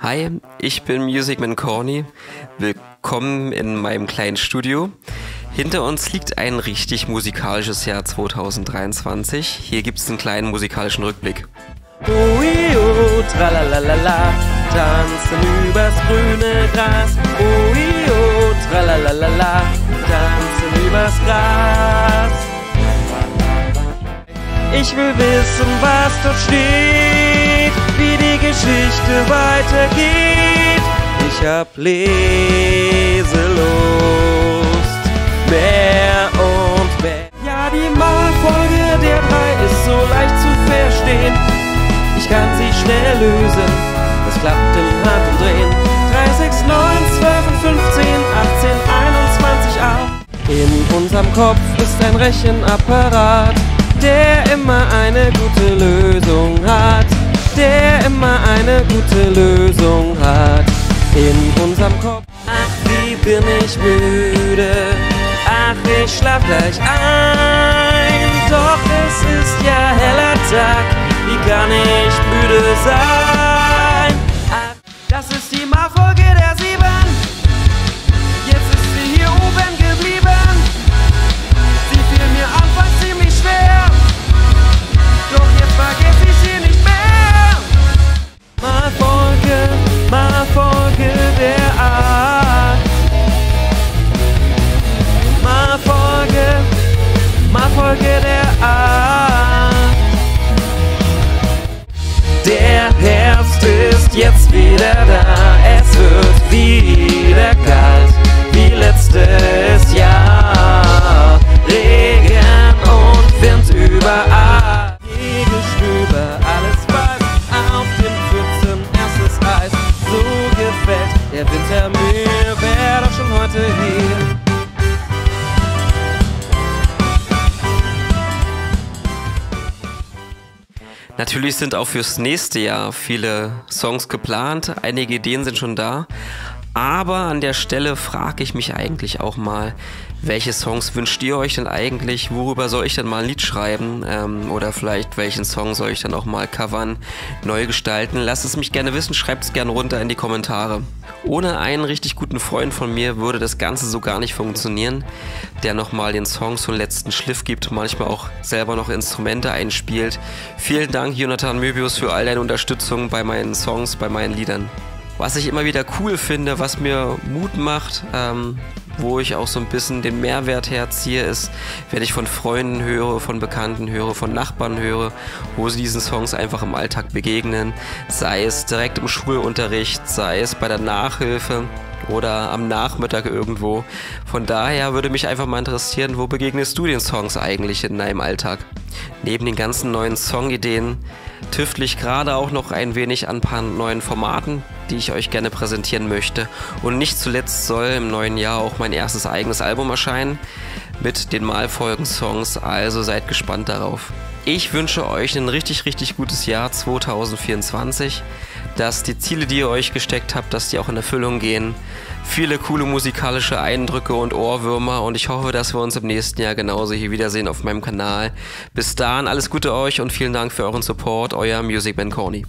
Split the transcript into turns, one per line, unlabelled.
Hi, ich bin Musicman Corny. Willkommen in meinem kleinen Studio. Hinter uns liegt ein richtig musikalisches Jahr 2023. Hier gibt es einen kleinen musikalischen Rückblick.
Uio, tralalala, tanzen übers grüne Gras. Uio, tralalala, tanzen übers Gras. Ich will wissen, was dort steht, Geschichte weitergeht. Ich hab Leselust, mehr und mehr. Ja, die Malfolge der drei ist so leicht zu verstehen. Ich kann sie schnell lösen, das klappt im Handumdrehen. 3, 6, 9, 12 und 15, 18, 21 auch. In unserem Kopf ist ein Rechenapparat der immer eine gute Lösung hat, der immer eine gute Lösung hat. In unserem Kopf, ach wie bin ich müde, ach ich schlaf gleich ein. Doch es ist ja heller Tag, wie kann ich müde sein? that
Natürlich sind auch fürs nächste Jahr viele Songs geplant, einige Ideen sind schon da. Aber an der Stelle frage ich mich eigentlich auch mal, welche Songs wünscht ihr euch denn eigentlich? Worüber soll ich denn mal ein Lied schreiben? Ähm, oder vielleicht welchen Song soll ich dann auch mal covern, neu gestalten? Lasst es mich gerne wissen, schreibt es gerne runter in die Kommentare. Ohne einen richtig guten Freund von mir würde das Ganze so gar nicht funktionieren, der nochmal den Songs so einen letzten Schliff gibt, manchmal auch selber noch Instrumente einspielt. Vielen Dank, Jonathan Möbius, für all deine Unterstützung bei meinen Songs, bei meinen Liedern. Was ich immer wieder cool finde, was mir Mut macht, ähm, wo ich auch so ein bisschen den Mehrwert herziehe, ist, wenn ich von Freunden höre, von Bekannten höre, von Nachbarn höre, wo sie diesen Songs einfach im Alltag begegnen, sei es direkt im Schulunterricht, sei es bei der Nachhilfe oder am Nachmittag irgendwo. Von daher würde mich einfach mal interessieren, wo begegnest du den Songs eigentlich in deinem Alltag? Neben den ganzen neuen Songideen tüftle ich gerade auch noch ein wenig an ein paar neuen Formaten, die ich euch gerne präsentieren möchte. Und nicht zuletzt soll im neuen Jahr auch mein erstes eigenes Album erscheinen mit den Malfolgen-Songs, also seid gespannt darauf. Ich wünsche euch ein richtig, richtig gutes Jahr 2024, dass die Ziele, die ihr euch gesteckt habt, dass die auch in Erfüllung gehen. Viele coole musikalische Eindrücke und Ohrwürmer und ich hoffe, dass wir uns im nächsten Jahr genauso hier wiedersehen auf meinem Kanal. Bis dahin alles Gute euch und vielen Dank für euren Support, euer Musicman Corny.